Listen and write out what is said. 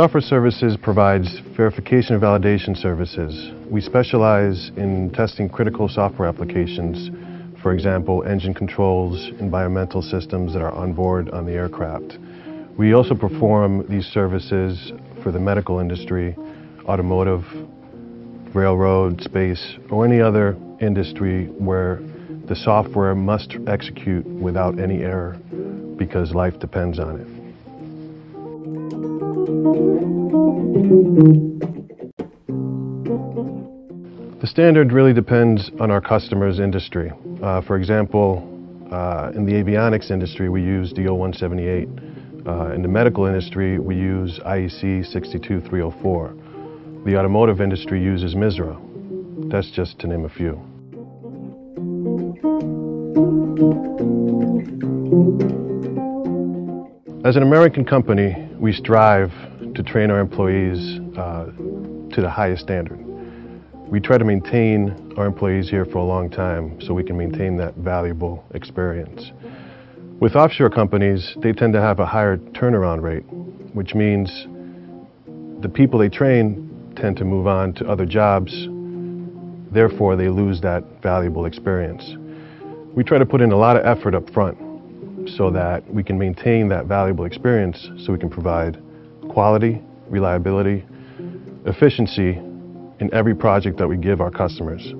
Software Services provides verification and validation services. We specialize in testing critical software applications, for example, engine controls, environmental systems that are on board on the aircraft. We also perform these services for the medical industry, automotive, railroad, space, or any other industry where the software must execute without any error because life depends on it. The standard really depends on our customer's industry. Uh, for example, uh, in the avionics industry, we use DO 178. Uh, in the medical industry, we use IEC 62304. The automotive industry uses MISRA. That's just to name a few. As an American company, we strive to train our employees uh, to the highest standard. We try to maintain our employees here for a long time so we can maintain that valuable experience. With offshore companies, they tend to have a higher turnaround rate, which means the people they train tend to move on to other jobs, therefore they lose that valuable experience. We try to put in a lot of effort up front so that we can maintain that valuable experience so we can provide quality, reliability, efficiency in every project that we give our customers.